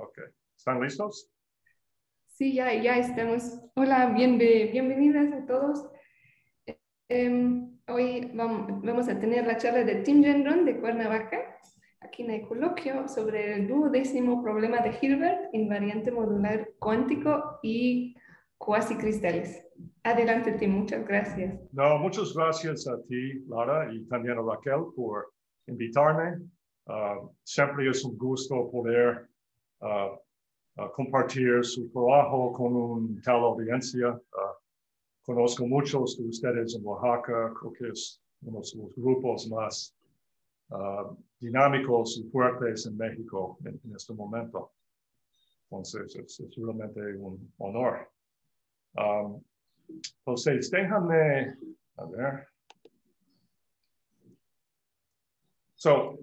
Ok. ¿Están listos? Sí, ya, ya estamos. Hola, bienvenidas a todos. Em, hoy vamos, vamos, a tener la charla de Tim Gendron de Cuernavaca, aquí en el coloquio, sobre el duodécimo problema de Hilbert, invariante modular cuántico y cuasi cristales. Adelante, Tim, muchas gracias. No, muchas gracias a ti, Lara, y también a Raquel por invitarme. Uh, siempre es un gusto poder uh, uh, compartir su trabajo con un tal audiencia. conozco muchos de ustedes en Oaxaca, creo que es uno de los grupos más dinámicos y fuertes en México en, este momento. Entonces, es, es realmente un honor. Um, entonces, déjame, a ver. So,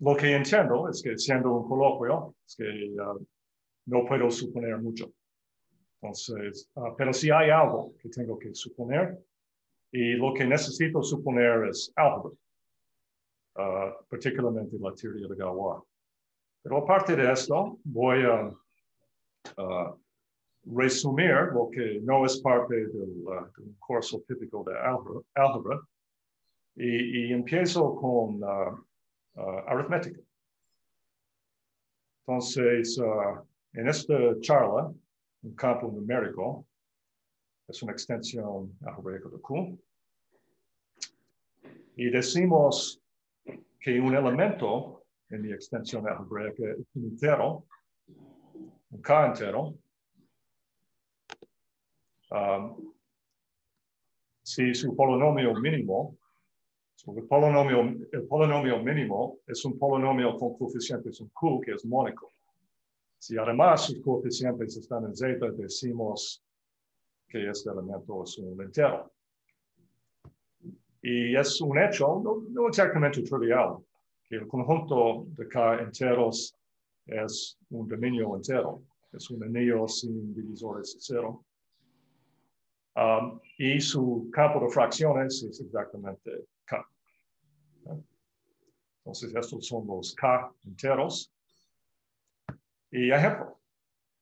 lo que entiendo es que siendo un coloquio, es que uh, no puedo suponer mucho. Entonces, uh, pero si hay algo que tengo que suponer, y lo que necesito suponer es álgebra, uh, particularmente la teoría de Galois. Pero aparte de esto, voy a resumir lo que no es parte del, curso típico de álgebra, y, y, empiezo con uh, uh, aritmética. Entonces, en esta charla, un campo numérico es una extensión algebraica de Q. Y decimos que un elemento en mi extensión algebraica es un entero, un K entero, Um, si su polinomio mínimo, el polinomio, el polinomio mínimo es un polinomio con coeficientes en Q que es mónico. Si además sus coeficientes están en Z, decimos que este elemento es un entero. Y es un hecho no, exactamente trivial, que el conjunto de K enteros es un dominio entero, es un anillo sin divisores cero. Um, y su campo de fracciones es exactamente. Entonces, estos son los K enteros. Y ejemplo,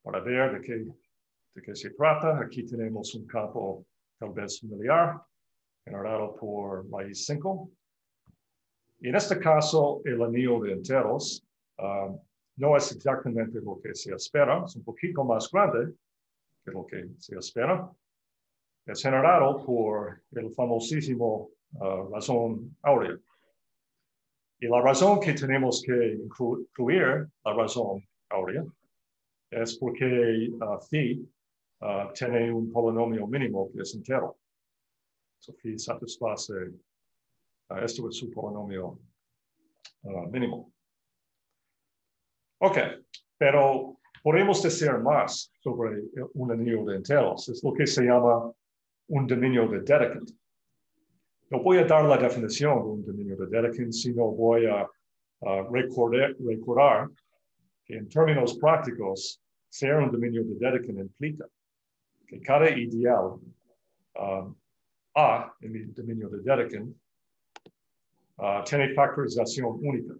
para ver de qué, de qué se trata, aquí tenemos un campo tal vez familiar, generado por raíz 5. Y en este caso, el anillo de enteros um, no es exactamente lo que se espera, es un poquito más grande que lo que se espera es generado por el famosísimo uh, razón áurea. Y la razón que tenemos que incluir, la razón áurea, es porque uh, phi uh, tiene un polinomio mínimo que es entero. So phi satisface, esto es su polinomio mínimo. Ok, pero podemos decir más sobre un anillo de enteros. Es lo que se llama un dominio de Dedekind. No voy a dar la definición de un dominio de Dedekind, sino voy a, recordar, que en términos prácticos, ser un dominio de Dedekind implica que cada ideal um, A en mi dominio de Dedekind uh, tiene factorización única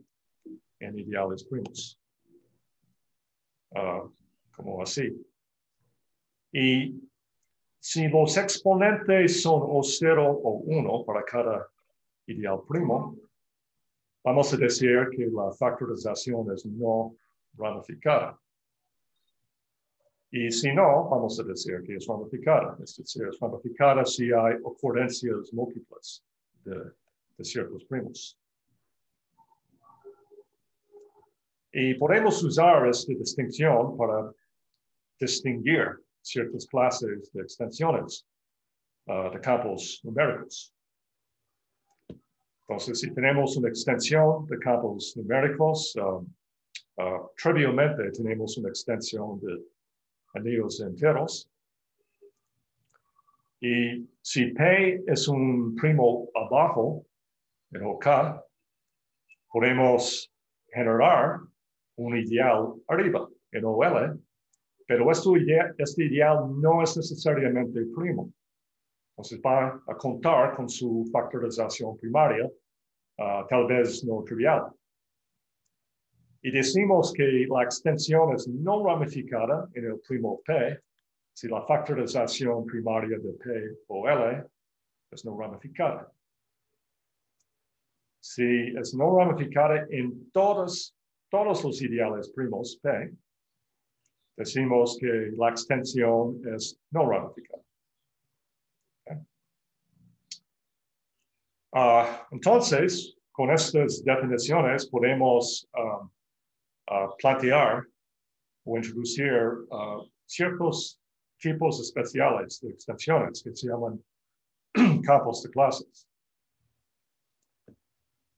en ideales primos. Uh, como así. Y si los exponentes son o 0 o 1 para cada ideal primo, vamos a decir que la factorización es no ramificada. Y si no, vamos a decir que es ramificada. Es decir, es ramificada si hay ocurrencias múltiples de, de ciertos primos. Y podemos usar esta distinción para distinguir ciertas clases de extensiones uh, de campos numéricos. Entonces, si tenemos una extensión de campos numéricos, um, uh, trivialmente tenemos una extensión de anillos enteros. Y si P es un primo abajo, en OK, podemos generar un ideal arriba, en OL, pero este ideal no es necesariamente primo. Entonces va a contar con su factorización primaria, ah, tal vez no trivial. Y decimos que la extensión es no ramificada en el primo P si la factorización primaria de P o L es no ramificada. Si es no ramificada en todos, todos los ideales primos P, decimos que la extensión es no ramificada. Ah, entonces, con estas definiciones podemos um, uh, plantear o introducir uh, ciertos tipos especiales de extensiones que se llaman campos de clases.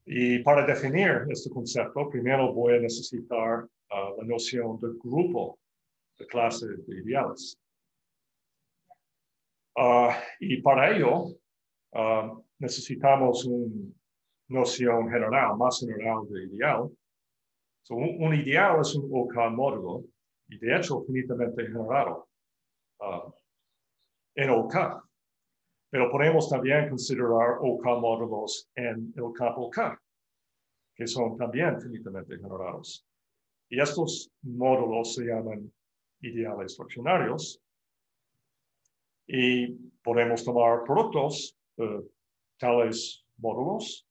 Y para definir este concepto, primero voy a necesitar la noción de grupo clases de ideales. y para ello, necesitamos una noción general, más general de ideal, un, ideal es un OK módulo y de hecho finitamente generado uh, en OK. Pero podemos también considerar OK módulos en el campo K, que son también finitamente generados. Y estos módulos se llaman ideales fraccionarios. Y podemos tomar productos de tales módulos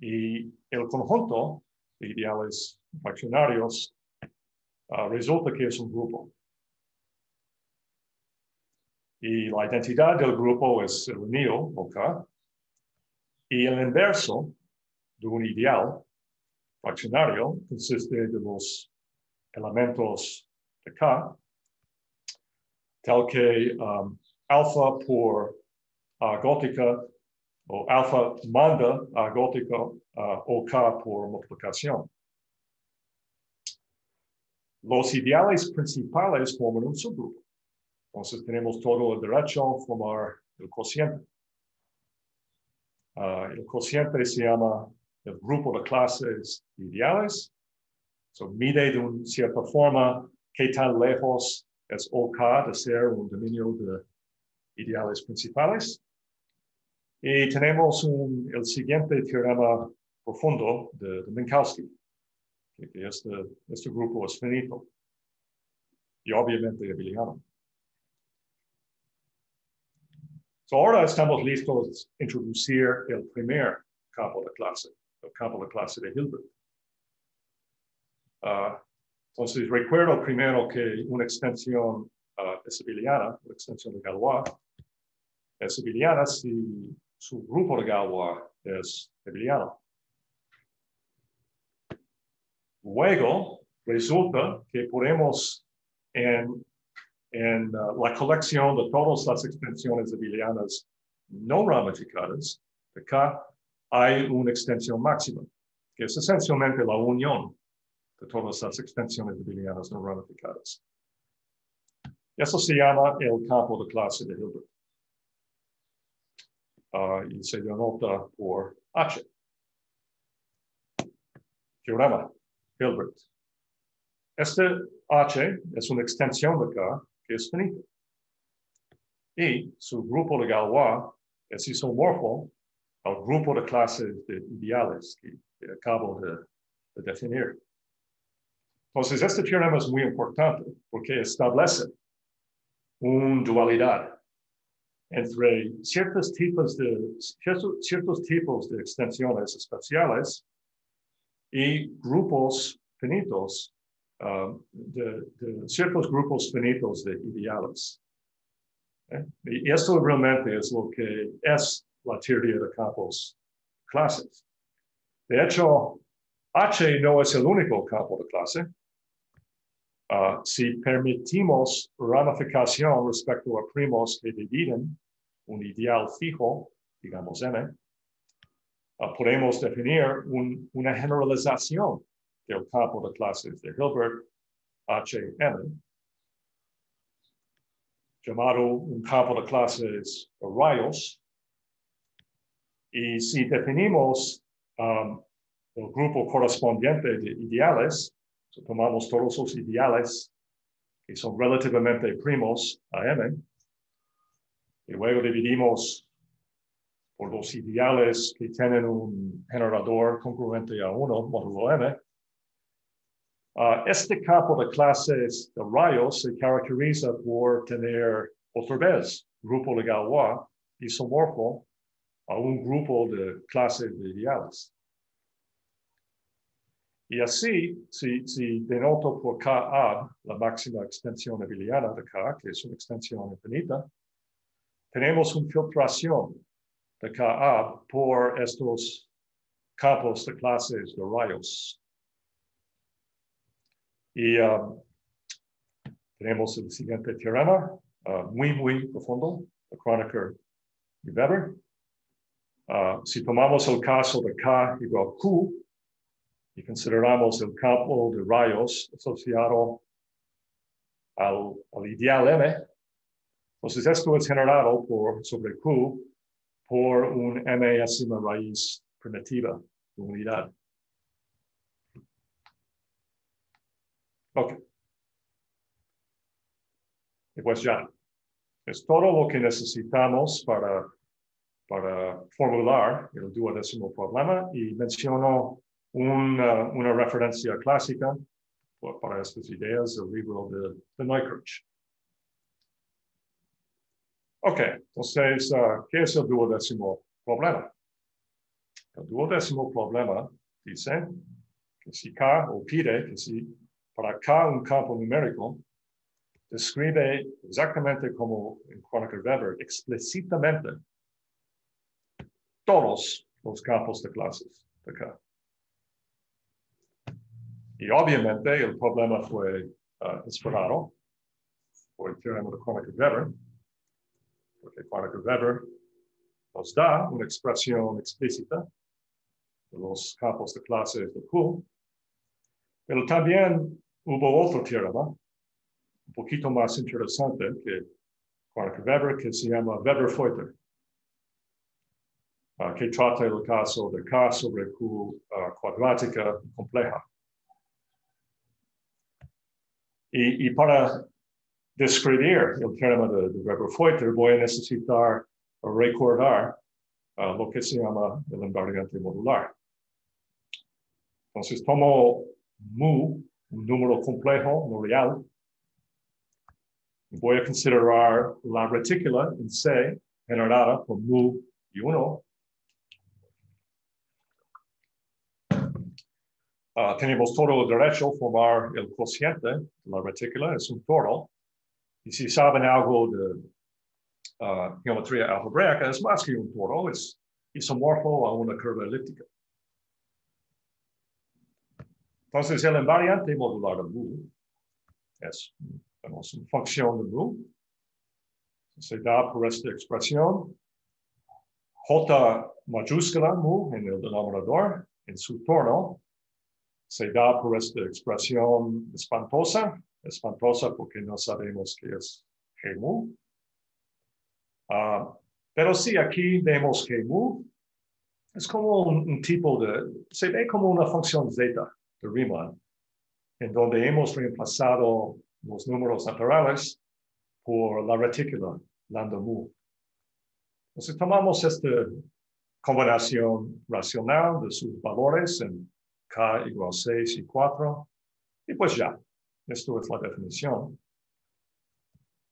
y el conjunto ideales fraccionarios, uh, resulta que es un grupo. Y la identidad del grupo es el mío, OK. Y el inverso de un ideal fraccionario consiste de los elementos K, tal que um, alfa por uh, gótica o alfa manda a gótico o K por multiplicación. Los ideales principales forman un subgrupo. Entonces tenemos todo el derecho a formar el cociente. Ah, el cociente se llama el grupo de clases ideales. So, mide de una cierta forma qué tan lejos es OK de ser un dominio de ideales principales. Y tenemos el siguiente teorema profundo de, Minkowski, que, este, este, grupo es finito y obviamente abeliano. ahora estamos listos a introducir el primer campo de clase, el campo de clase de Hilbert. Ah, entonces, recuerdo primero que una extensión uh, abeliana, la extensión de Galois, es abeliana si su grupo de Galois es abeliano. Luego, resulta que podemos en, en uh, la colección de todas las extensiones abelianas no ramificadas, acá hay una extensión máxima, que es esencialmente la unión de todas las extensiones abelianas no ramificadas. Eso se llama el campo de clase de Hilbert. Uh, y se denota por H. Teorema, Hilbert. Este H es una extensión de K que es finita. Y su grupo de Galois es isomorfo al grupo de clases de ideales que, acabo de, de definir. Entonces, este teorema es muy importante porque establece una dualidad entre ciertos tipos de, ciertos, tipos de extensiones espaciales y grupos finitos, um, de, ciertos grupos finitos de ideales. ¿Eh? Y esto realmente es lo que es la teoría de campos clases. De hecho, H no es el único campo de clase. Uh, si permitimos ramificación respecto a primos que dividen un ideal fijo, digamos M, uh, podemos definir una generalización del campo de clases de Hilbert HM, llamado un campo de clases de rayos. Y si definimos um, el grupo correspondiente de ideales, tomamos todos los ideales que son relativamente primos a M, y luego dividimos por los ideales que tienen un generador concurrente a 1, módulo M, Uh, este campo de clases de rayos se caracteriza por tener otra vez grupo legal Y isomorfo a un grupo de clases de ideales. Y así, si, si denoto por K la máxima extensión abeliana de K, que es una extensión infinita, tenemos una filtración de Ka por estos campos de clases de rayos. Y um, tenemos el siguiente teorema, uh, muy, muy profundo, de Kronecker y Weber. Uh, si tomamos el caso de K igual Q y consideramos el campo de rayos asociado al, al ideal M, entonces esto es generado por, sobre Q por un MSima raíz primitiva de unidad. Ok. Y pues ya, es todo lo que necesitamos para, para formular el duodécimo problema y menciono una, una referencia clásica para estas ideas, el libro de, de Neukirch. Ok, entonces, uh, ¿qué es el duodécimo problema? El duodécimo problema dice que si K o pide que si para K un campo numérico describe exactamente como en Kronecker Weber, explícitamente todos los campos de clases de K. Y obviamente el problema fue uh, esperado por el teorema de Kronecker Weber porque Kronecker Weber nos da una expresión explícita de los campos de clases de Q, pero también hubo otro teorema un poquito más interesante que Kronecker Weber, que se llama Weber-Feuchter, uh, que trata el caso de K sobre Q uh, cuadrática compleja. Y, y, para describir el tema de, de Weber-Feuchter, voy a necesitar recordar uh, lo que se llama el invariante modular. Entonces tomo mu, un número complejo, no real. Voy a considerar la retícula en C generada por mu y 1. Uh, tenemos todo derecho a formar el cociente. La retícula es un toro. Y si saben algo de uh, geometría algebraica, es más que un toro, es isomorfo a una curva elíptica. Entonces, el invariante modular de mu es tenemos una función de mu. Se da por esta expresión. J mayúscula mu en el denominador, en su torno, se da por esta expresión espantosa, espantosa porque no sabemos qué es Gemu. Uh, pero sí, aquí vemos que es como un, tipo de, se ve como una función zeta de Riemann, en donde hemos reemplazado los números naturales por la retícula lambda mu. Entonces tomamos esta combinación racional de sus valores en k igual 6 y 4, y pues ya, esto es la definición.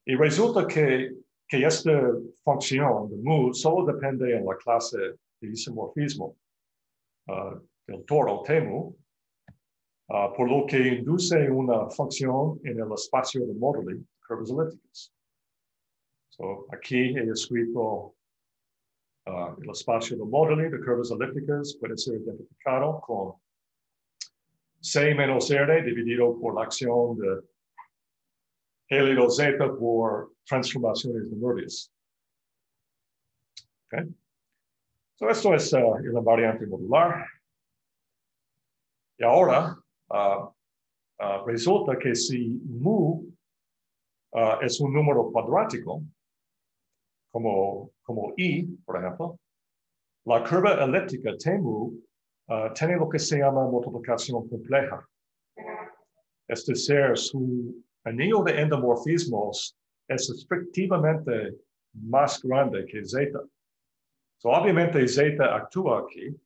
Y resulta que, que esta función de mu solo depende en la clase de isomorfismo uh, del toro temu, uh, por lo que induce una función en el espacio de Moduli, curvas elípticas. So, aquí he escrito uh, el espacio de Moduli de curvas elípticas puede ser identificado con C menos R dividido por la acción de L Z por transformaciones de Möbius. Okay. So esto es uh, la variante modular. Y ahora uh, uh, resulta que si mu uh, es un número cuadrático, como, como i, por ejemplo, la curva elíptica T mu uh, tiene lo que se llama multiplicación compleja. Es decir, su anillo de endomorfismos es efectivamente más grande que zeta. So, obviamente zeta actúa aquí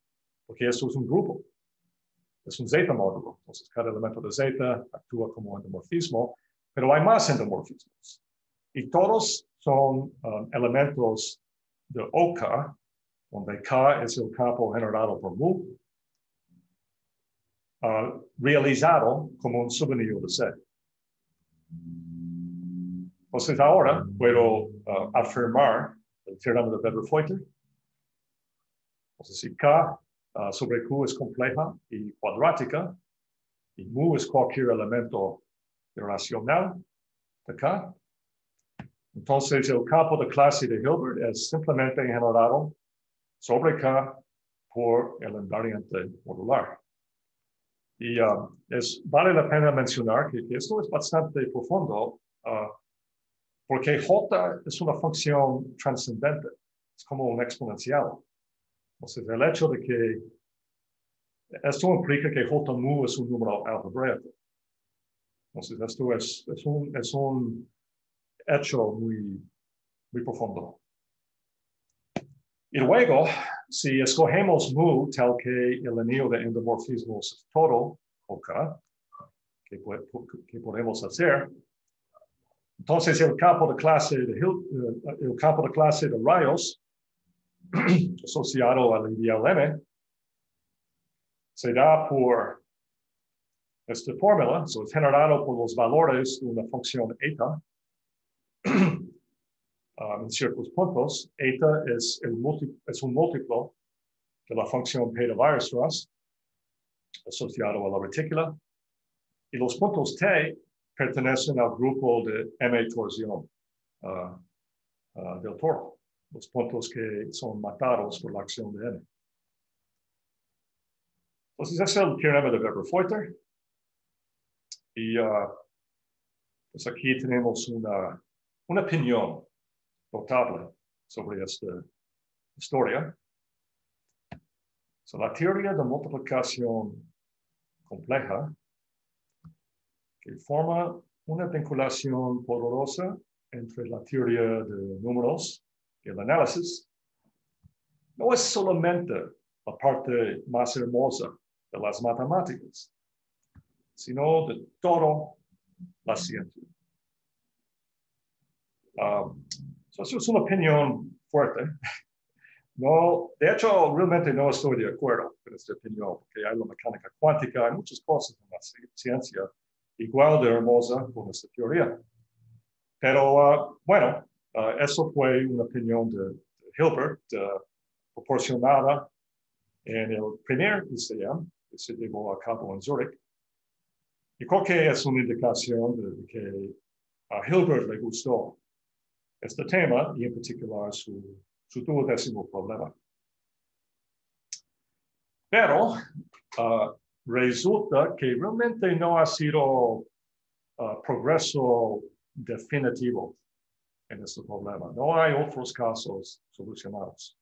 porque esto es un grupo. es un zeta módulo. Entonces, cada elemento de zeta actúa como endomorfismo, pero hay más endomorfismos. Y todos son um, elementos de OK, donde K es el campo generado por mu, uh, realizado como un subanillo de C. Entonces ahora puedo uh, afirmar el teorema de Weber-Feuchter. Entonces si K uh, sobre Q es compleja y cuadrática, y mu es cualquier elemento irracional de K, entonces el campo de clase de Hilbert es simplemente generado sobre K por el invariante modular. Y uh, es, vale la pena mencionar que, esto es bastante profundo uh, porque J es una función trascendente, es como un exponencial. Entonces, el hecho de que esto implica que J mu es un número algebraico. Entonces, esto es, es, un, es un hecho muy, muy profundo. Y luego, si escogemos mu tal que el anillo de endomorfismos es todo, OK, ¿qué, que podemos hacer? Entonces, el campo de clase de, eh, el campo de clase de rayos asociado al ideal M se da por esta fórmula, so generado por los valores de una función eta um, en ciertos puntos. Eta es, el es un múltiplo de la función p de Weierstrass asociado a la retícula. Y los puntos t pertenecen al grupo de M torsión uh, uh, del toro, los puntos que son matados por la acción de M. Entonces, ese es el teorema de Weber-Feuchter. Y uh, pues aquí tenemos una, una opinión notable sobre esta historia. So, la teoría de multiplicación compleja que forma una vinculación poderosa entre la teoría de números y el análisis, no es solamente la parte más hermosa de las matemáticas, sino de toda la ciencia. Um, eso es una opinión fuerte. No, de hecho, realmente no estoy de acuerdo con esta opinión, porque hay la mecánica cuántica, hay muchas cosas en la ciencia igual de hermosa con esta teoría. Pero uh, bueno, uh, eso fue una opinión de, Hilbert uh, proporcionada en el primer ICM que se llevó a cabo en Zurich. Y creo que es una indicación de, que a Hilbert le gustó este tema y en particular su, su duodécimo problema. Pero resulta que realmente no ha sido uh, progreso definitivo en este problema. No hay otros casos solucionados.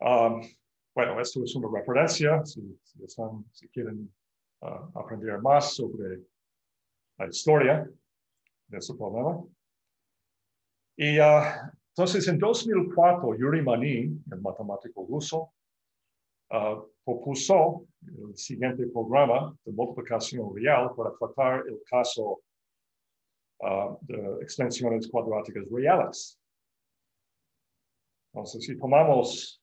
Um, bueno, esto es una referencia, si, quieren uh, aprender más sobre la historia de este problema. Y uh, entonces, en 2004, Yuri Manin, el matemático ruso, propuso el siguiente programa de multiplicación real para tratar el caso uh, de extensiones cuadráticas reales. Entonces, si tomamos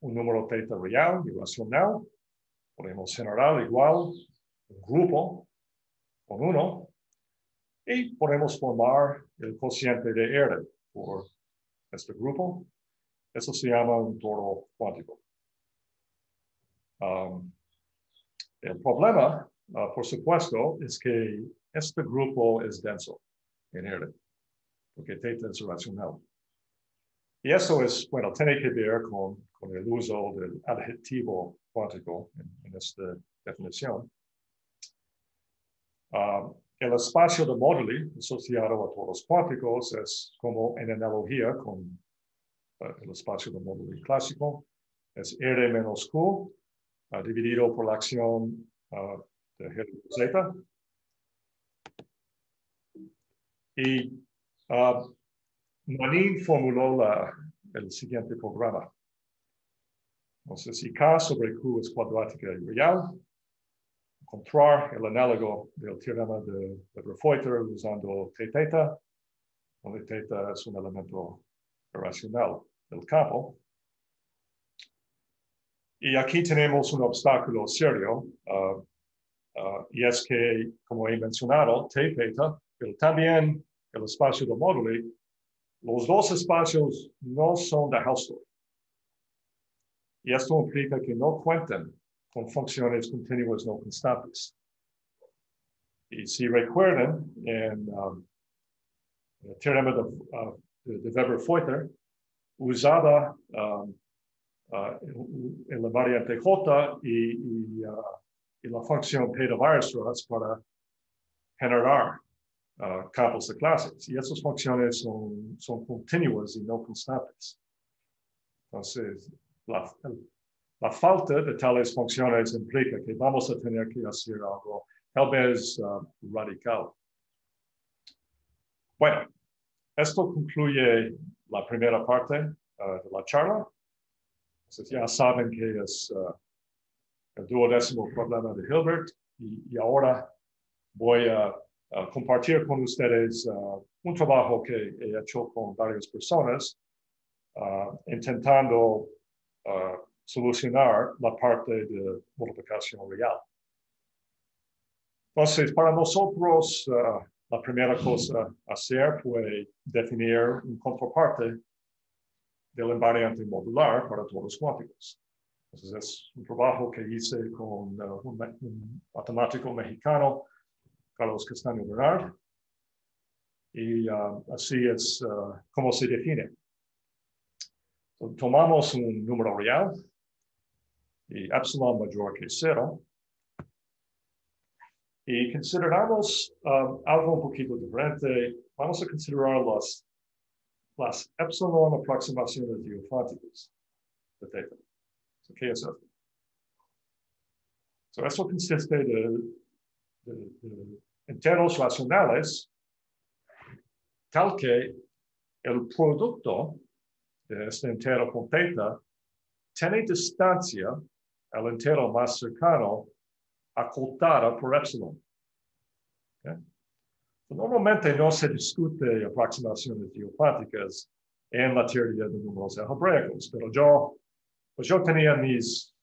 un número teta real, irracional, podemos generar igual un grupo con uno y podemos formar el cociente de R por este grupo. Eso se llama un toro cuántico. Um, el problema, uh, por supuesto, es que este grupo es denso en R, porque teta es racional. Y eso es, bueno, tiene que ver con, con el uso del adjetivo cuántico en, esta definición. Um, el espacio de Moduli asociado a todos cuánticos es como en analogía con uh, el espacio de Moduli clásico, es R menos Q dividido por la acción de Z. Y uh, Manin formuló el siguiente programa. Entonces, si K sobre Q es cuadrática y real, encontrar el análogo del teorema de Weber-Feuchter usando T theta, donde theta es un elemento racional del campo. Y aquí tenemos un obstáculo serio, uh, uh, y es que, como he mencionado, T theta, pero también el espacio de módulo, los dos espacios no son de Hausdorff. Y esto implica que no cuenten con funciones continuas no constantes. Y si recuerdan, en um, el teorema de, uh, de, Weber-Feuchter, usaba um, uh, en la variante J y, y, uh, y, la función P de Weierstrass para generar uh, campos de clases. Y esas funciones son, son continuas y no constantes. Entonces, la, la falta de tales funciones implica que vamos a tener que hacer algo tal vez uh, radical. Bueno, esto concluye la primera parte uh, de la charla. Entonces ya saben que es uh, el duodécimo problema de Hilbert y, y ahora voy a, a, compartir con ustedes un trabajo que he hecho con varias personas intentando solucionar la parte de multiplicación real. Entonces, para nosotros, uh, la primera cosa a hacer fue definir un contraparte del invariante modular para todos los cuánticos. Entonces, es un trabajo que hice con uh, un, matemático mexicano, Carlos Castaño Bernard, y uh, así es como se define. tomamos un número real, y epsilon que cero. Y consideramos um, algo un poquito diferente. Vamos a considerar las, las epsilon aproximaciones diofánticas de theta. ¿Qué es esto? So, esto consiste de, de, de enteros racionales tal que el producto de este entero con theta tiene distancia el entero más cercano acotada por epsilon. Normalmente no se discute aproximaciones geopáticas en la teoría de números algebraicos, pero yo, pues yo tenía mis,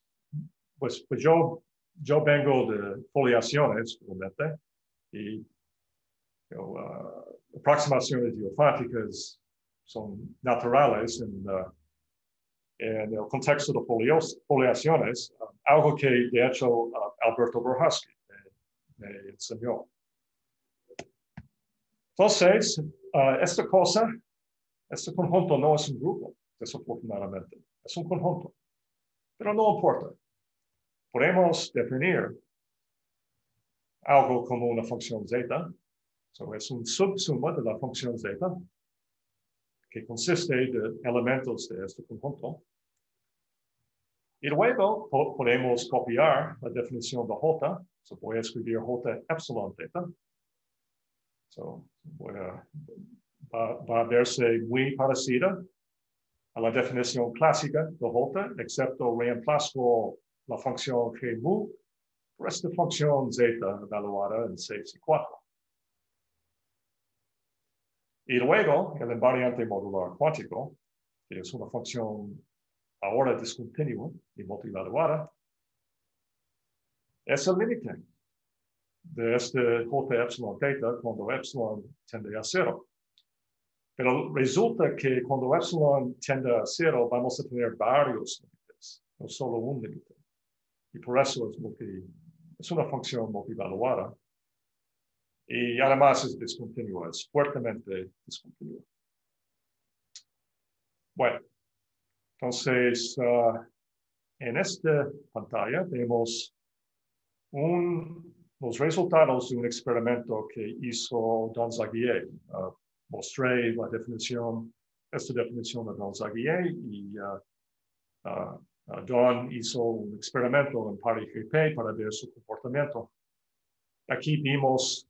pues, pues yo, yo vengo de foliaciones, realmente, y uh, aproximaciones geofáticas son naturales en, uh, en el contexto de foliaciones, um, algo que de hecho uh, Alberto Borjaski me, enseñó. Entonces, esta cosa, este conjunto no es un grupo, desafortunadamente, es un conjunto, pero no importa. Podemos definir algo como una función zeta, so es un subsuma de la función zeta, que consiste de elementos de este conjunto. Y luego podemos copiar la definición de J. So voy a escribir J epsilon theta. So va, va, a verse muy parecida a la definición clásica de J, excepto reemplazo la función G mu por esta función zeta evaluada en 6 y 4. Y luego el invariante modular cuántico, que es una función ahora discontinua y multivaluada, es el límite de este J epsilon theta cuando epsilon tiende a cero. Pero resulta que cuando epsilon tiende a cero vamos a tener varios límites, no solo un límite. Y por eso es, multi, es una función multivaluada. Y además es discontinua, es fuertemente discontinua. Bueno, entonces, uh, en esta pantalla vemos un, los resultados de un experimento que hizo Don Zagier. Uh, mostré la definición, esta definición de Don Zagier y uh, Don hizo un experimento en Paris GP para ver su comportamiento. Aquí vimos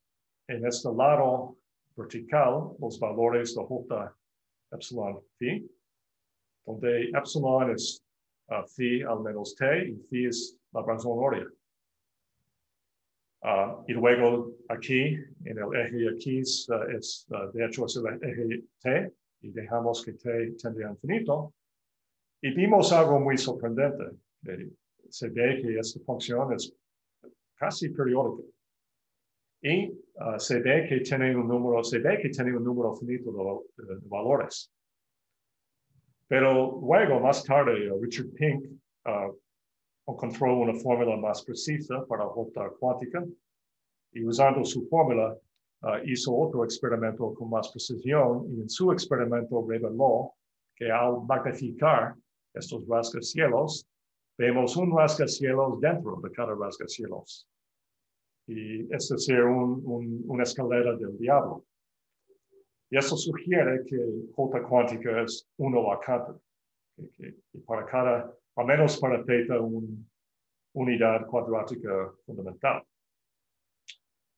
en este lado vertical los valores de J epsilon phi donde epsilon es uh, phi al menos t, y phi es la horaria. Uh, y luego aquí, en el eje aquí, es, es uh, de hecho es el eje t, y dejamos que t tendría infinito. Y vimos algo muy sorprendente. Eh, se ve que esta función es casi periódica. Y uh, se ve que tiene un número, se ve que tiene un número finito de, de valores. Pero luego, más tarde, uh, Richard Pink uh, encontró una fórmula más precisa para J cuántica y usando su fórmula hizo otro experimento con más precisión y en su experimento reveló que al magnificar estos rascacielos, vemos un rascacielos dentro de cada rascacielos. Y es decir, un, un, una escalera del diablo. Y eso sugiere que J cuántica es uno vacante. Que, que, para cada, al menos para teta, una unidad cuadrática fundamental.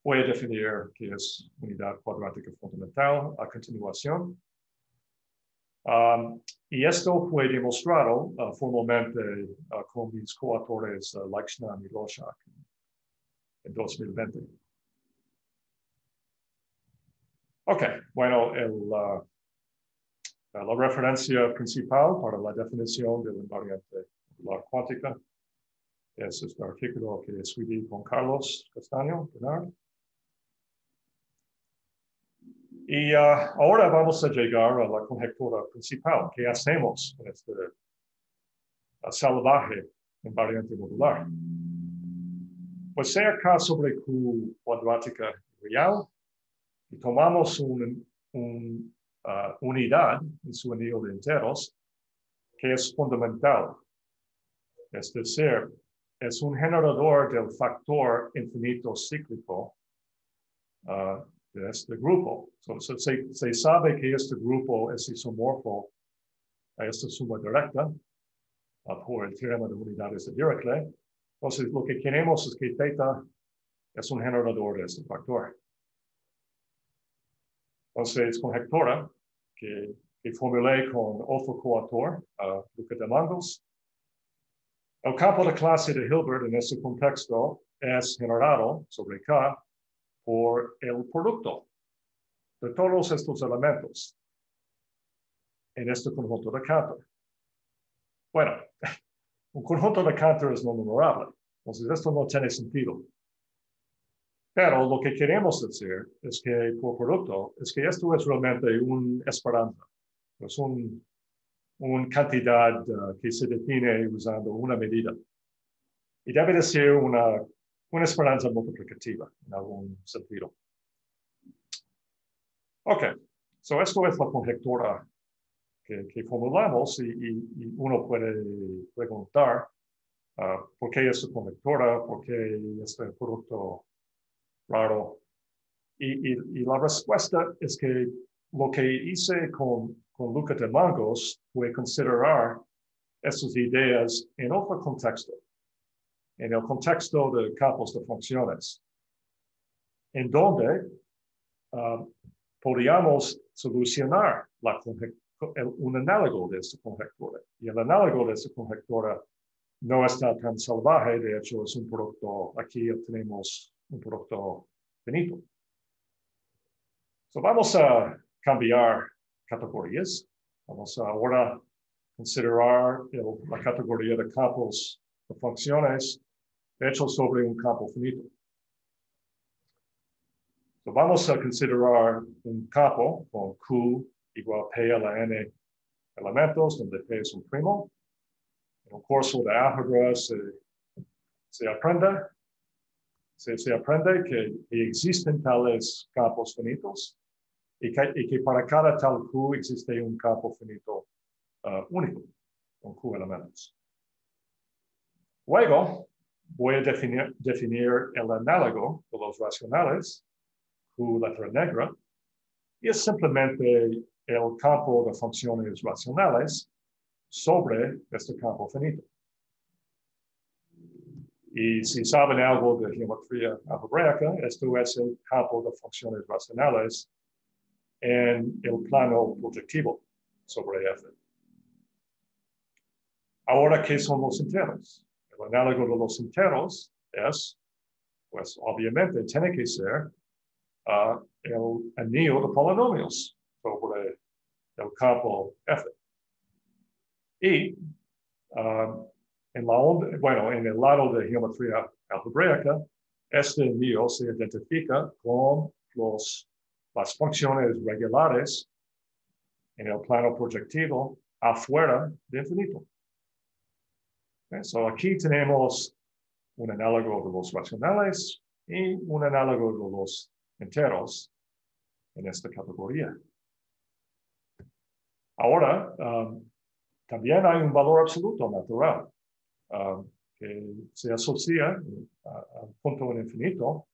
Voy a definir qué es unidad cuadrática fundamental a continuación. Um, y esto fue demostrado uh, formalmente uh, con mis coautores uh, Lakshman y Roshak en 2020. Ok, bueno, el, uh, la referencia principal para la definición de la invariante la cuántica es este artículo que escribí con Carlos Castaño, Bernard. Y uh, ahora vamos a llegar a la conjetura principal. ¿Qué hacemos este uh, salvaje invariante modular? Pues sea acá sobre Q cuadrática real y tomamos una un, uh, unidad en su anillo de enteros que es fundamental. Es decir, es un generador del factor infinito cíclico uh, de este grupo. So, so se, se, sabe que este grupo es isomorfo a esta suma directa uh, por el teorema de unidades de Dirichlet. Entonces, lo que queremos es que θ es un generador de este factor. Entonces, conjectura que, que formulé con otro coautor, uh, Luca de Mangos. El campo de clase de Hilbert en este contexto es generado sobre K por el producto de todos estos elementos en este conjunto de Cantor. Bueno, un conjunto de Cantor es no numerable, entonces esto no tiene sentido. Pero lo que queremos decir es que por producto, es que esto es realmente un esperanza, es un, una cantidad uh, que se define usando una medida. Y debe de ser una una esperanza multiplicativa en algún sentido. Ok, so esto es la conjetura que, que formulamos y, y, y, uno puede preguntar uh, por qué esta conjetura, por qué este producto raro. Y, la respuesta es que lo que hice con, con Luca de Mangos fue considerar estas ideas en otro contexto en el contexto de campos de funciones, en donde uh, podríamos solucionar la un análogo de esta conjectura. Y el análogo de esta conjectura no está tan salvaje, de hecho es un producto, aquí tenemos un producto finito. So vamos a cambiar categorías. Vamos a ahora considerar el, la categoría de campos de funciones hecho sobre un campo finito. So vamos a considerar un campo con Q igual P a la N elementos, donde P es un primo. En el curso de álgebra se, se aprende, se, aprende que, existen tales campos finitos y que, y que, para cada tal Q existe un campo finito uh, único con Q elementos. Luego, voy a definir, definir el análogo de los racionales, Q letra negra, y es simplemente el campo de funciones racionales sobre este campo finito. Y si saben algo de geometría algebraica, esto es el campo de funciones racionales en el plano projectivo sobre F. Ahora, ¿qué son los enteros? El análogo de los enteros es, pues obviamente, tiene que ser uh, el anillo de polinomios sobre el campo F. Y uh, en la onda, bueno, en el lado de geometría algebraica, este anillo se identifica con los, las funciones regulares en el plano proyectivo afuera de infinito. Okay, so aquí tenemos un análogo de los racionales y un análogo de los enteros en esta categoría. Ahora, um, también hay un valor absoluto natural um, que se asocia al punto en infinito.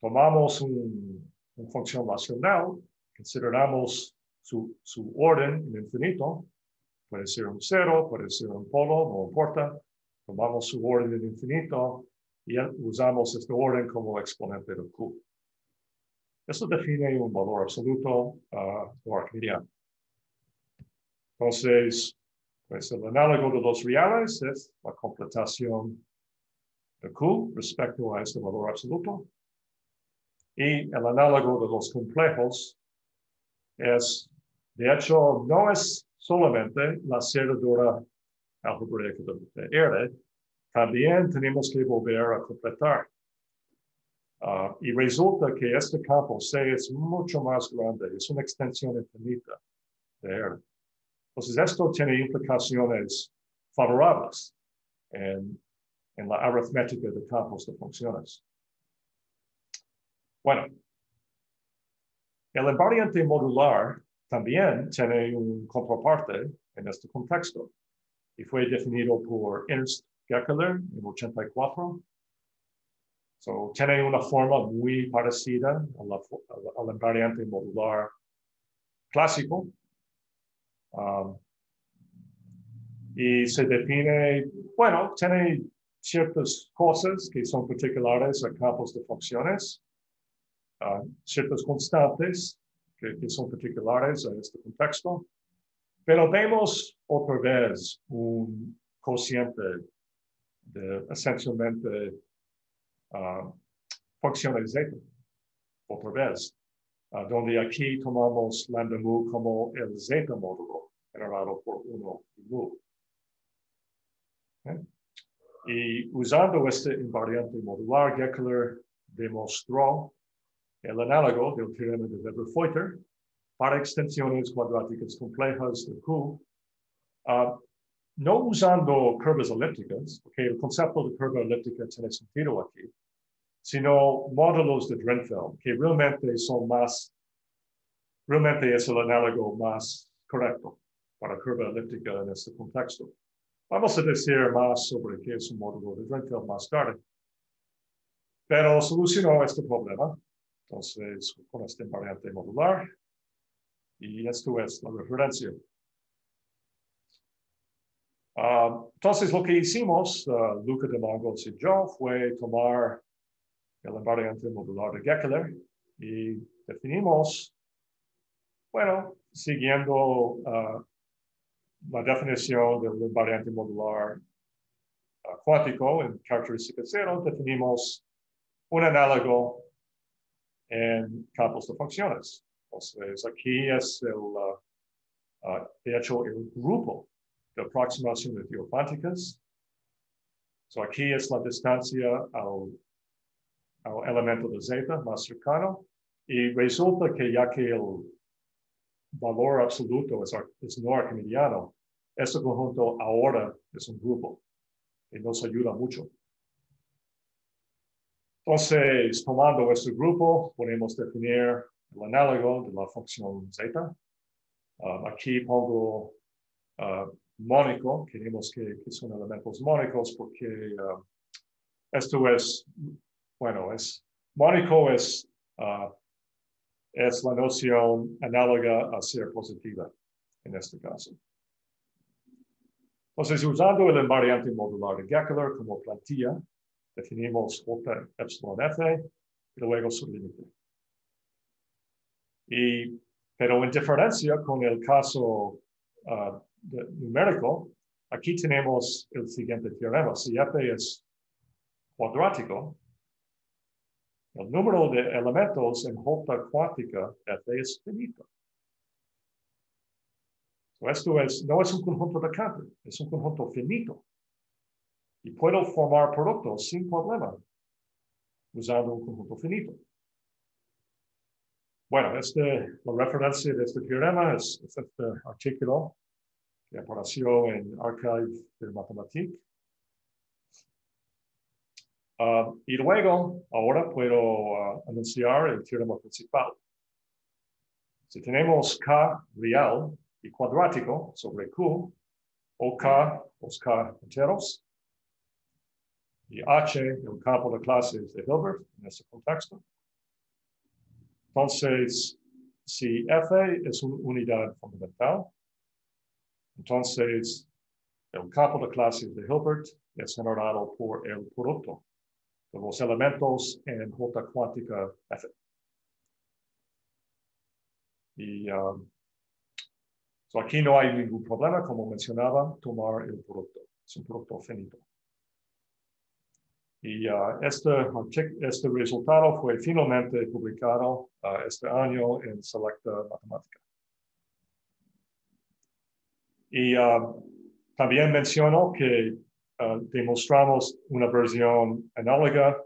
Tomamos una función racional, consideramos su, su orden en infinito, puede ser un cero, puede ser un polo, no importa. Tomamos su orden en infinito y usamos este orden como exponente de Q. Eso define un valor absoluto uh, por Entonces, pues el análogo de los reales es la completación de Q respecto a este valor absoluto. Y el análogo de los complejos es, de hecho, no es solamente la cerradura algebraica de R, también tenemos que volver a completar. Uh, y resulta que este campo C es mucho más grande, es una extensión infinita de R. Entonces, esto tiene implicaciones favorables en, en la aritmética de campos de funciones. Bueno, el invariante modular también tiene un contraparte en este contexto y fue definido por Ernst Gekeler en 84. So, tiene una forma muy parecida al invariante modular clásico. Um, y se define, bueno, tiene ciertas cosas que son particulares a campos de funciones, uh, ciertas constantes que, son particulares a este contexto. Pero vemos otra vez un cociente de esencialmente uh, funciones otra vez, uh, donde aquí tomamos lambda mu como el zeta módulo generado por uno y mu. Y usando este invariante modular, Gekeler demostró el análogo del teorema de Weber-Feuchter para extensiones cuadráticas complejas de Q, uh, no usando curvas elípticas, porque el concepto de curva elíptica tiene sentido aquí, sino módulos de Drenfeld, que realmente son más, realmente es el análogo más correcto para curva elíptica en este contexto. Vamos a decir más sobre qué es un módulo de Drenfeld más tarde. Pero solucionó este problema entonces, con este invariante modular. Y esto es la referencia. Uh, entonces, lo que hicimos, uh, Luca de Mangos y yo, fue tomar el invariante modular de Gekeler y definimos, bueno, siguiendo uh, la definición del invariante modular cuántico en característica cero, definimos un análogo en campos de funciones. Entonces, aquí es el, uh, de hecho, el grupo de aproximaciones cuánticas. So, aquí es la distancia al, al elemento de zeta más cercano. Y resulta que ya que el valor absoluto es, no arquimediano, este conjunto ahora es un grupo y nos ayuda mucho. Entonces, tomando este grupo, podemos definir el análogo de la función zeta. Um, aquí pongo uh, mónico, queremos que, que, son elementos mónicos porque uh, esto es, bueno, es, mónico es, uh, es la noción análoga a ser positiva en este caso. Entonces, usando el invariante modular de Gekeler como plantilla, definimos J epsilon F y luego su límite. Y, pero en diferencia con el caso uh, numérico, aquí tenemos el siguiente teorema. Si f es cuadrático, el número de elementos en J cuántica f es finito. esto es, no es un conjunto de Cantor, es un conjunto finito. Y puedo formar productos sin problema usando un conjunto finito. Bueno, este, la referencia de este teorema es, este artículo que apareció en Archive de Matemática. Ah, y luego, ahora puedo ah, anunciar el teorema principal. Si tenemos K real y cuadrático sobre Q, o K, los K enteros, y H, el campo de clases de Hilbert en este contexto. Entonces, si F es una unidad fundamental, entonces el campo de clases de Hilbert es generado por el producto de los elementos en J cuántica F. Y um, aquí no hay ningún problema, como mencionaba, tomar el producto. Es un producto finito. Y uh, este, este resultado fue finalmente publicado uh, este año en Selecta Matemática. Y uh, también menciono que demostramos una versión análoga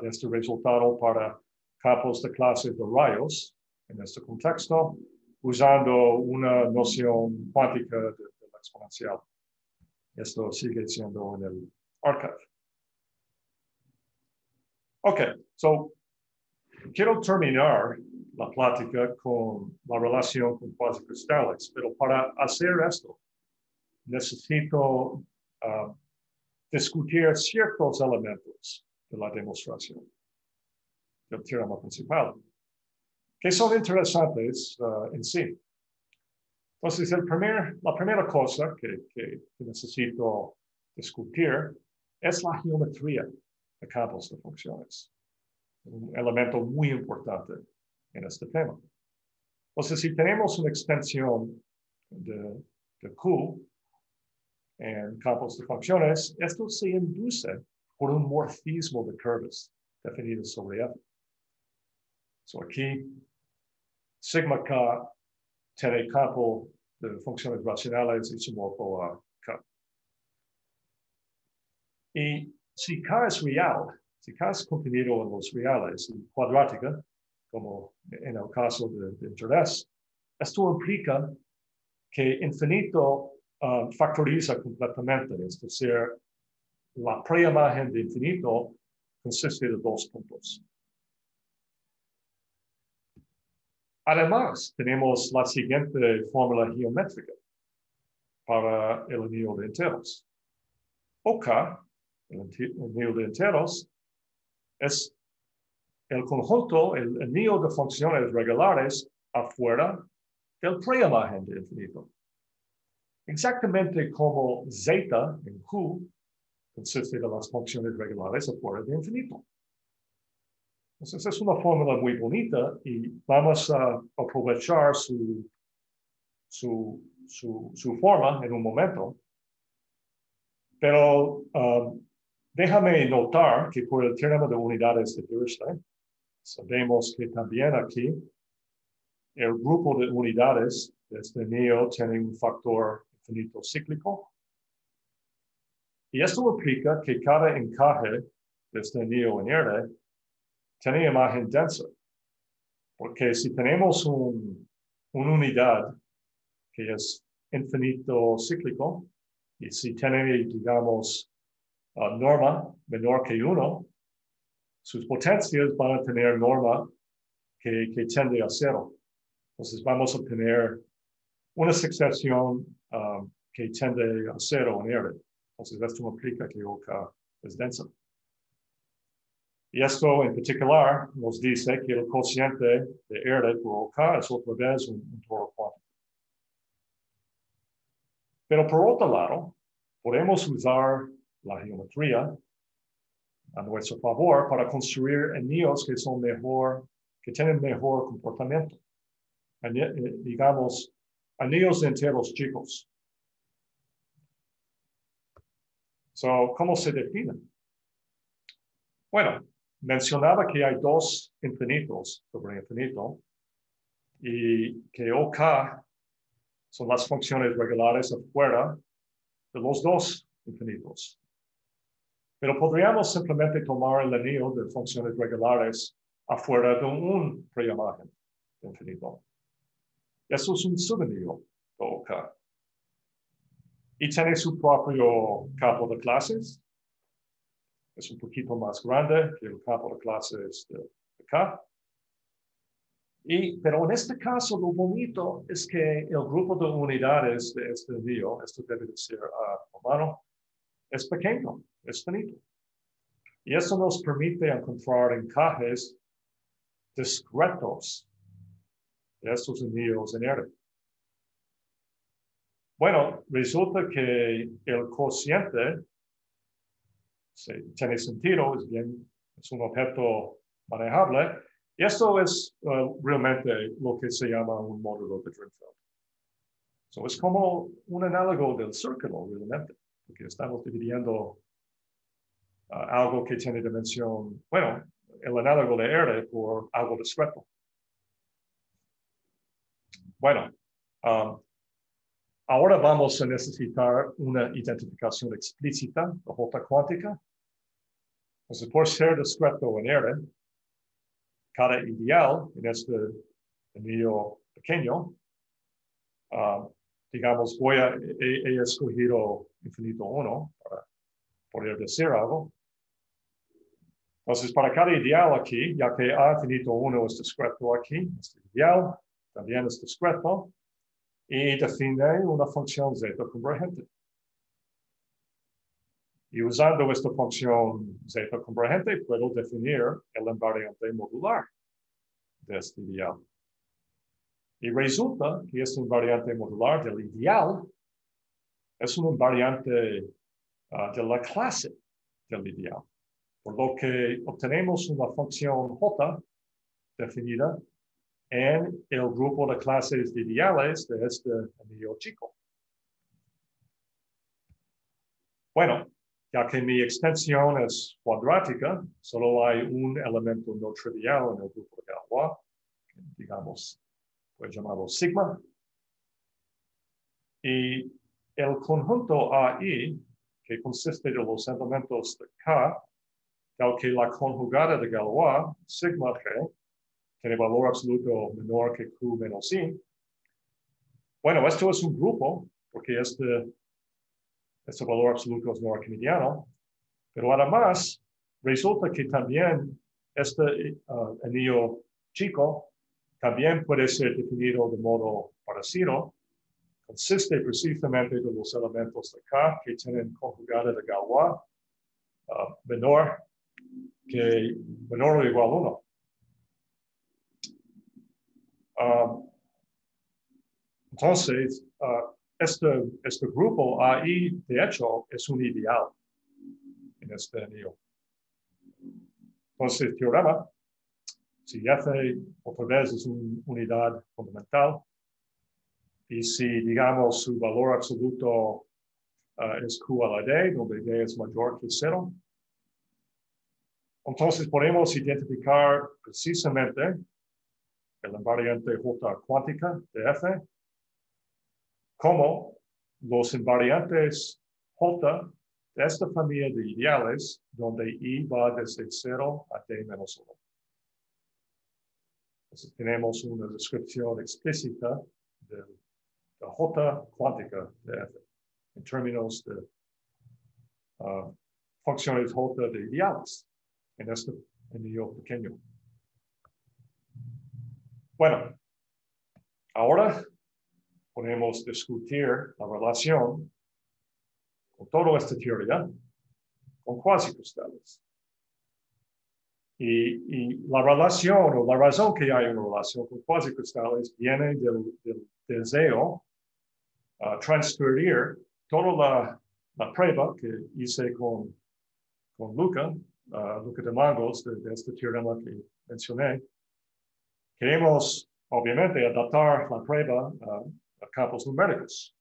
de este resultado para campos de clases de rayos en este contexto, usando una noción cuántica de, la exponencial. Esto sigue siendo en el archive. Ok, so quiero terminar la plática con la relación con cristales, pero para hacer esto necesito uh, discutir ciertos elementos de la demostración del teorema principal, que son interesantes uh, en sí. Entonces, el primer, la primera cosa que, que necesito discutir es la geometría de campos de funciones. Un elemento muy importante en este tema. Entonces, si tenemos una extensión de, Q en campos de funciones, esto se induce por un morfismo de curvas definidos sobre F. So aquí, sigma K tiene campo de funciones racionales isomorfo a K. Y si K es real, si K es contenido en los reales y cuadrática, como en el caso de, interés, esto implica que infinito um, factoriza completamente, es decir, la preimagen de infinito consiste de dos puntos. Además, tenemos la siguiente fórmula geométrica para el anillo de enteros. OK el nido de enteros, es el conjunto, el, nido de funciones regulares afuera del preimagen de infinito. Exactamente como zeta en Q consiste de las funciones regulares afuera de infinito. Entonces es una fórmula muy bonita y vamos a aprovechar su, su, su, su forma en un momento. Pero um, Déjame notar que por el término de unidades de Dirichlet, sabemos que también aquí el grupo de unidades de este NEO tiene un factor infinito cíclico. Y esto implica que cada encaje de este en R tiene imagen densa. Porque si tenemos un, una unidad que es infinito cíclico, y si tiene, digamos, norma menor que uno, sus potencias van a tener norma que, que tiende a cero. Entonces vamos a tener una sucesión um, que tiende a cero en R. Entonces esto implica que OK es densa. Y esto en particular nos dice que el cociente de R por OK es otra vez un, un toro cuántico. Pero por otro lado, podemos usar la geometría a nuestro favor para construir anillos que son mejor, que tienen mejor comportamiento. Eh, digamos, anillos enteros chicos. So, ¿Cómo se define? Bueno, mencionaba que hay dos infinitos sobre infinito y que OK son las funciones regulares afuera de los dos infinitos. Pero podríamos simplemente tomar el anillo de funciones regulares afuera de un preimagen infinito. Eso es un subanillo de. Y tiene su propio campo de clases. Es un poquito más grande que el campo de clases de acá. Y, pero en este caso, lo bonito es que el grupo de unidades de este envío, esto debe ser a mano, es pequeño, es finito. Y eso nos permite encontrar encajes discretos estos R. Bueno, resulta que el cociente tiene sentido, es bien, es un objeto manejable, esto es uh, realmente lo que se llama un módulo de Drinfeld. So, es como un análogo del círculo, realmente, porque estamos dividiendo uh, algo que tiene dimensión, bueno, el análogo de R por algo discreto. Bueno, um, ahora vamos a necesitar una identificación explícita de J cuántica. Entonces, por ser discreto en R, cada ideal en este anillo pequeño, uh, digamos, voy a, he, escogido infinito 1 para poder decir algo. Entonces, para cada ideal aquí, ya que A infinito 1 es discreto aquí, este ideal también es discreto, y define una función z convergente. Y usando esta función z convergente, puedo definir el invariante modular de este ideal. Y resulta que este invariante modular del ideal es un invariante ah, de la clase del ideal. Por lo que obtenemos una función j definida en el grupo de clases ideales de este anillo chico. Bueno, ya que mi extensión es cuadrática, solo hay un elemento no trivial en el grupo de agua, digamos, pues llamado sigma. Y el conjunto AI, que consiste de los elementos de K, tal que la conjugada de Galois, sigma G, tiene valor absoluto menor que Q menos I. Bueno, esto es un grupo, porque este este valor absoluto es no arquimediano, pero además resulta que también este uh, anillo chico también puede ser definido de modo parecido. Consiste precisamente de los elementos de K que tienen conjugada de Galois uh, menor que menor o igual a 1. Entonces, este, este grupo ahí, de hecho, es un ideal en este anillo. Entonces, teorema, si F otra vez es una unidad fundamental, y si, digamos, su valor absoluto uh, es Q a la D, donde D es mayor que cero, entonces podemos identificar precisamente el invariante J cuántica de F como los invariantes J de esta familia de ideales, donde I va desde 0 a t menos 1. Entonces tenemos una descripción explícita de la J cuántica de F en términos de uh, funciones J de ideales en este anillo pequeño. Bueno, ahora podemos discutir la relación con toda esta teoría con cuasicristales. Y, y, la relación o la razón que hay una relación con cuasicristales viene del, del deseo uh, transferir toda la, la, prueba que hice con, con Luca, uh, Luca de Mangos, de, de este teorema que mencioné. Queremos, obviamente, adaptar la prueba uh, campos numéricos.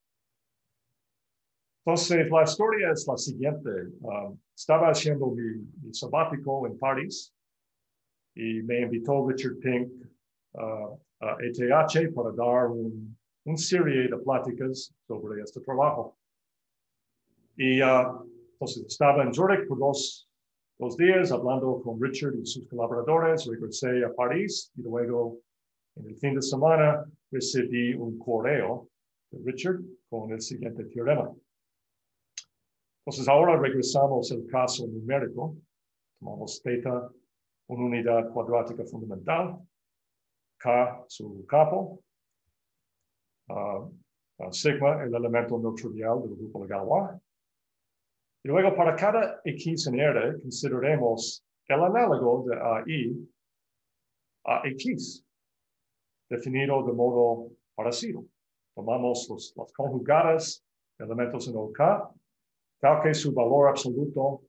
Entonces, la historia es la siguiente. Um, estaba haciendo mi, mi, sabático en París y me invitó Richard Pink uh, a ETH para dar un, un, serie de pláticas sobre este trabajo. Y uh, entonces estaba en Zurich por dos, dos días hablando con Richard y sus colaboradores. Regresé a París y luego en el fin de semana recibí un correo de Richard con el siguiente teorema. Entonces ahora regresamos al caso numérico. Tomamos θ, una unidad cuadrática fundamental, K su capo, uh, uh, sigma el elemento no trivial del grupo de Galois. Y luego para cada X en R consideremos el análogo de AI a X, definido de modo parecido. Tomamos los, las conjugadas elementos en OK tal que su valor absoluto,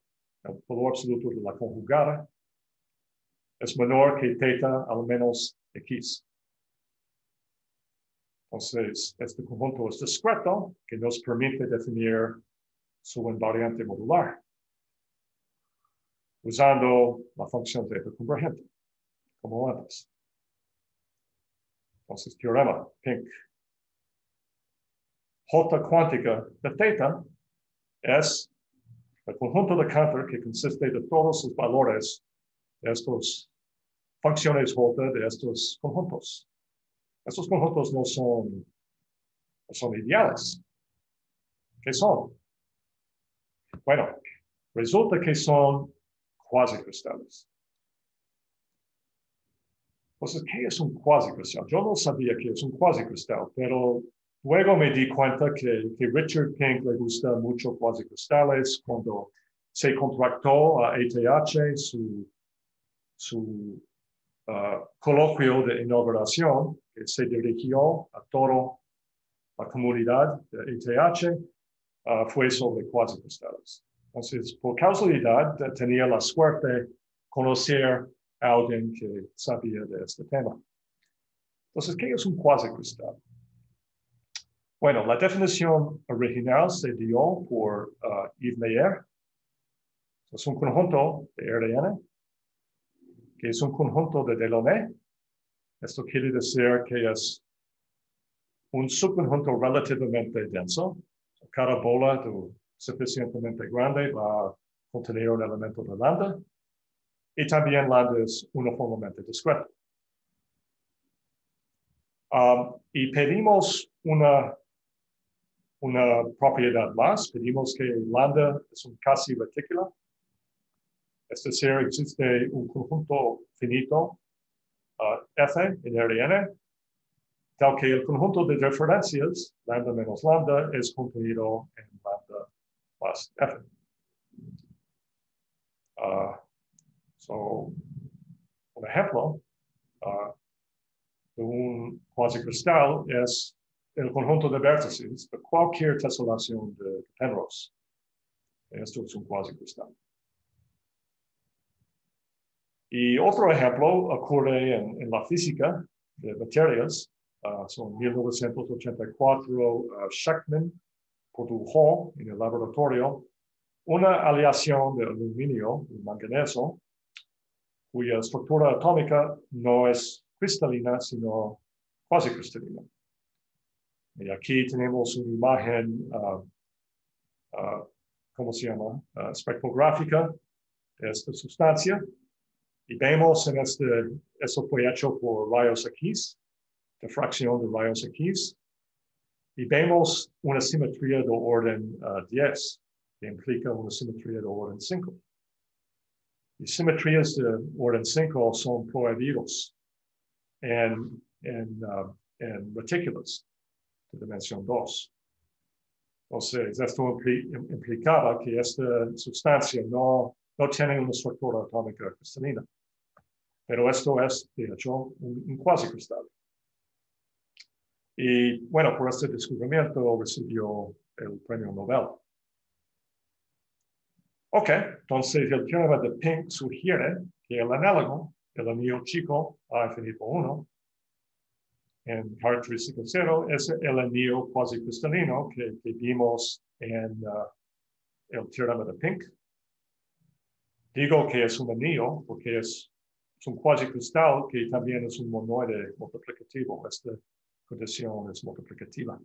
el valor absoluto de la conjugada, es menor que θ al menos x. Entonces, este conjunto es discreto que nos permite definir su invariante modular usando la función θ convergente, como antes. Entonces, teorema, pink. J cuántica de θ es el conjunto de Cantor que consiste de todos los valores de estas funciones J de estos conjuntos. Estos conjuntos no son, no son ideales. ¿Qué son? Bueno, resulta que son cuasicristales. Entonces, ¿qué es un cuasicristal? Yo no sabía que es un cuasicristal, pero Luego me di cuenta que, que Richard Pink le gusta mucho cuasicristales cuando se contractó a ETH su, su uh, coloquio de inauguración que se dirigió a toda la comunidad de ETH uh, fue sobre cuasicristales. Entonces, por casualidad, tenía la suerte de conocer a alguien que sabía de este tema. Entonces, ¿qué es un cuasicristal? Bueno, la definición original se dio por uh, Yves Meyer. Es un conjunto de RDN, que es un conjunto de Delaunay. Esto quiere decir que es un subconjunto relativamente denso. Cada bola suficientemente grande va a contener un elemento de lambda. Y también lambda es uniformemente discreto. Um, y pedimos una una propiedad más. Pedimos que lambda es un casi retículo. Es decir, existe un conjunto finito uh, F en RN, tal que el conjunto de referencias, lambda menos lambda, es contenido en lambda más F. Uh, so, un ejemplo uh, de un cuasicristal es el conjunto de vértices de cualquier teselación de Penrose. Esto es un cuasicristal. Y otro ejemplo ocurre en, la física de materias. Uh, son 1984, uh, Sheckman produjo en el laboratorio una aleación de aluminio y manganeso cuya estructura atómica no es cristalina, sino cuasi cristalina. Y aquí tenemos una imagen, uh, uh, ¿cómo se llama? Uh, espectrográfica de esta sustancia. Y vemos en este, eso fue hecho por rayos X, difracción de rayos X. Y vemos una simetría de orden 10, que implica una simetría de orden 5. Y simetrías de orden 5 son prohibidos en, en, en uh, retículos de dimensión 2. Entonces, esto implicaba que esta sustancia no, no tiene una estructura atómica cristalina. Pero esto es, de hecho, un, un cuasicristal. Y bueno, por este descubrimiento recibió el premio Nobel. Ok, entonces el teorema de Pink sugiere que el análogo del anillo chico A infinito 1 en característica cero es el anillo cuasi cristalino que, vimos en uh, el teorema de Pink. Digo que es un anillo porque es, un cuasi cristal que también es un monoide multiplicativo. Esta condición es multiplicativa.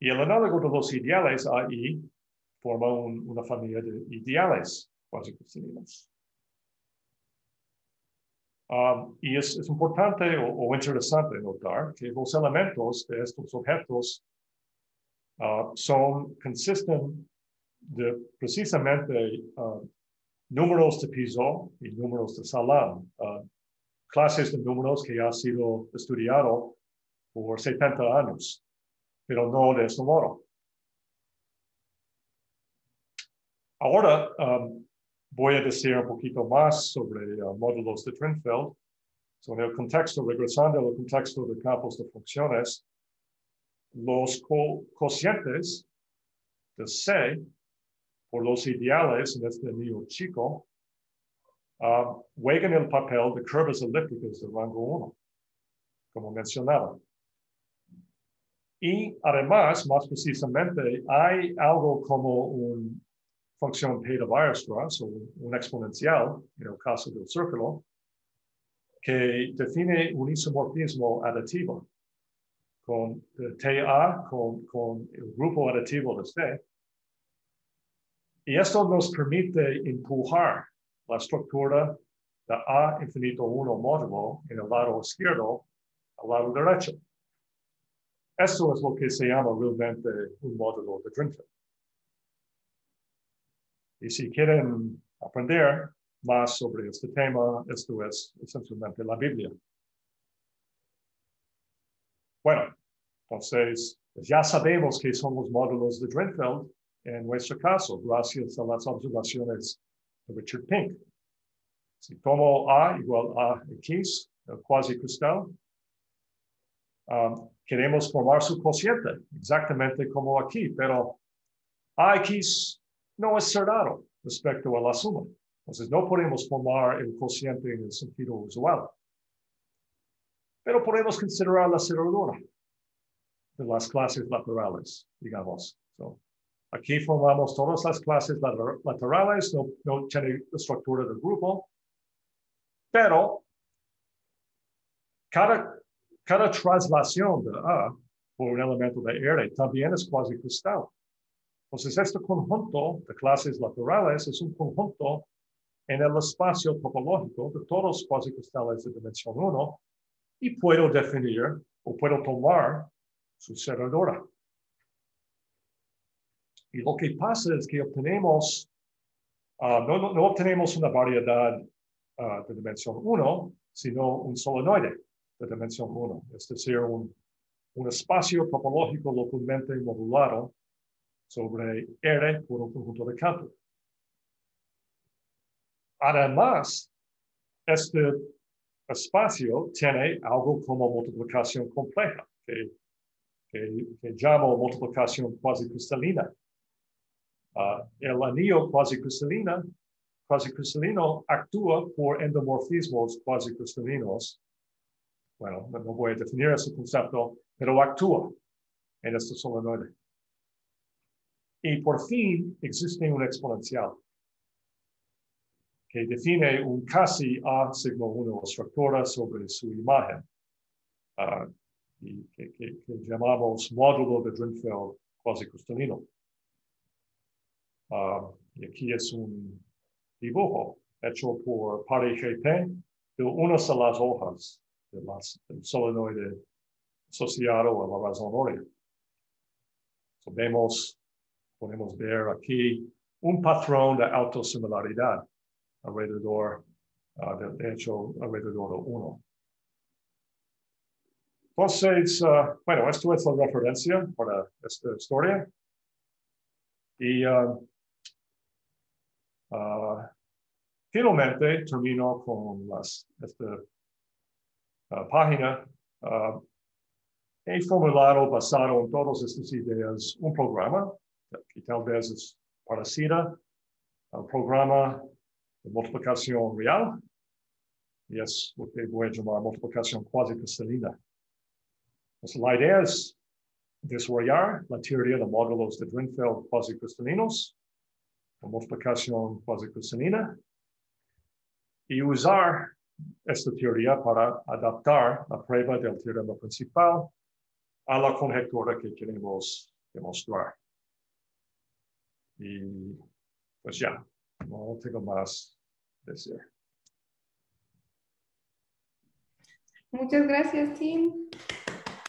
Y el análogo de los ideales ahí forma una familia de ideales cuasi cristalinos. Um, y es, importante o, interesante notar que los elementos de estos objetos uh, son consisten de precisamente uh, números de piso y números de salón, uh, clases de números que ha sido estudiado por 70 años, pero no de este modo. Ahora, um, voy a decir un poquito más sobre uh, módulos de Trinfeld. en el contexto, regresando al contexto de campos de funciones, los cocientes de C por los ideales en este niño chico uh, juegan el papel de curvas elípticas de rango 1, como mencionaba. Y además, más precisamente, hay algo como un función p de Weierstrass o un exponencial, en el caso del círculo, que define un isomorfismo aditivo con TA, con, con el grupo aditivo de C. Y esto nos permite empujar la estructura de A infinito 1 módulo en el lado izquierdo al lado derecho. Esto es lo que se llama realmente un módulo de Drinfeld. Y si quieren aprender más sobre este tema, esto es esencialmente la Biblia. Bueno, entonces pues ya sabemos que son los módulos de Drinfeld en nuestro caso, gracias a las observaciones Richard Pink. Si tomo A igual a X, el cuasi cristal, um, queremos formar su cociente, exactamente como aquí, pero AX no es cerrado respecto a la suma. Entonces, no podemos formar el cociente en el sentido usual. Pero podemos considerar la cerradura de las clases laterales, digamos. Aquí formamos todas las clases laterales, no, no tiene estructura del grupo, pero cada, cada traslación de A por un elemento de R también es cuasi cristal. Entonces, este conjunto de clases laterales es un conjunto en el espacio topológico de todos los cuasicristales de dimensión 1 y puedo definir o puedo tomar su cerradura. Y lo que pasa es que obtenemos, ah, no, no, obtenemos una variedad ah, de dimensión 1, sino un solenoide de dimensión 1, es decir, un, un espacio topológico localmente modulado sobre R por un conjunto de campos. Además, este espacio tiene algo como multiplicación compleja, que, que, llamo multiplicación cuasi cristalina. Ah, el anillo cuasi cristalina, quasi actúa por endomorfismos cuasi cristalinos. Bueno, no voy a definir ese concepto, pero actúa en este solenoide. Y por fin existe un exponencial que define un casi A sigma 1 estructura sobre su imagen, uh, y que, que, que, llamamos módulo de Drinfeld quasi cristalino. Uh, y aquí es un dibujo hecho por Pari GP de unas de las hojas de las, del solenoide asociado a la razón. So, vemos podemos ver aquí un patrón de autosimilaridad alrededor uh, del hecho alrededor de uno. Entonces, uh, bueno, esto es la referencia para esta historia. Y uh, finalmente termino con las, esta página. he formulado basado en todas estas ideas un programa que tal vez es parecida al programa de multiplicación real. y es lo que voy a llamar multiplicación cuasi-cristalina. Pues la idea es desarrollar la teoría de módulos de Drinfeld cuasi-cristalinos, la multiplicación cuasi-cristalina, y usar esta teoría para adaptar la prueba del teorema principal a la conjetura que queremos demostrar. Y pues ya, no tengo más decir. Muchas gracias, Tim.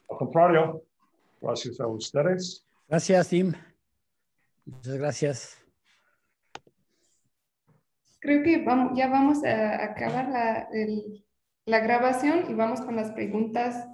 Al contrario, gracias a ustedes. Gracias, Tim. Muchas gracias. Creo que vamos, ya vamos a acabar la, la grabación y vamos con las preguntas